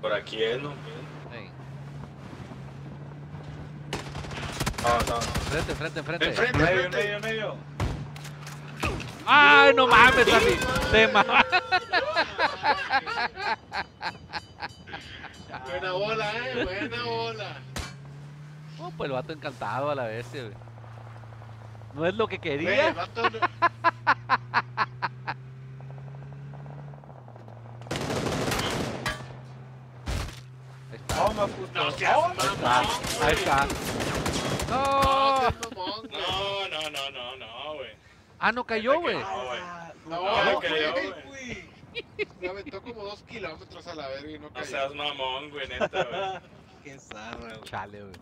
Por aquí es, ¿no? Ey, No, no. Enfrente, enfrente, enfrente. Enfrente, Medio, enfrente. medio, medio. ¡Ay, no mames, Sammy! Te ma- Buena bola, eh, buena bola. Oh, pues el vato encantado a la vez, güey. No es lo que Güey, el quería. vato no- Ahí está. Toma, puto. No seas Toma. Ahí está. Ahí güey. está. No ¡No! No, no, no, no, no, güey. Ah, no cayó, güey. No, güey. No, No, güey, que yo, güey. Me aventó como dos kilómetros a la verga y no No cayó. seas mamón, güey, neta, güey. Qué zarra, güey. Chale, güey.